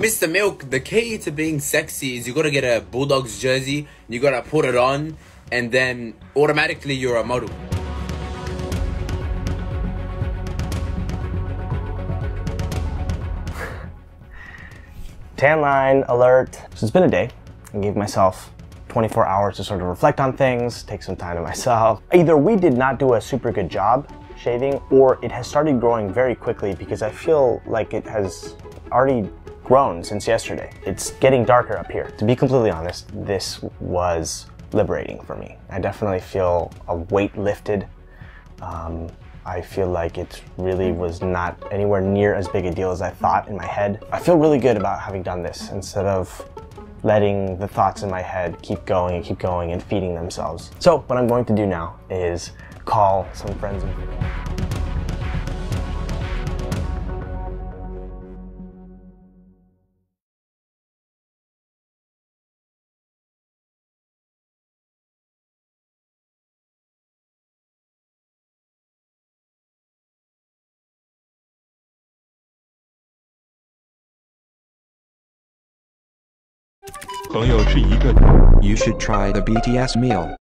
Mr. Milk, the key to being sexy is you gotta get a Bulldogs jersey, you gotta put it on, and then automatically you're a model. Tan line alert. So it's been a day. I gave myself 24 hours to sort of reflect on things, take some time to myself. Either we did not do a super good job shaving or it has started growing very quickly because I feel like it has already grown since yesterday. It's getting darker up here. To be completely honest, this was liberating for me. I definitely feel a weight lifted. Um, I feel like it really was not anywhere near as big a deal as I thought in my head. I feel really good about having done this instead of letting the thoughts in my head keep going and keep going and feeding themselves. So what I'm going to do now is call some friends and 朋友是一个 You should try the BTS meal.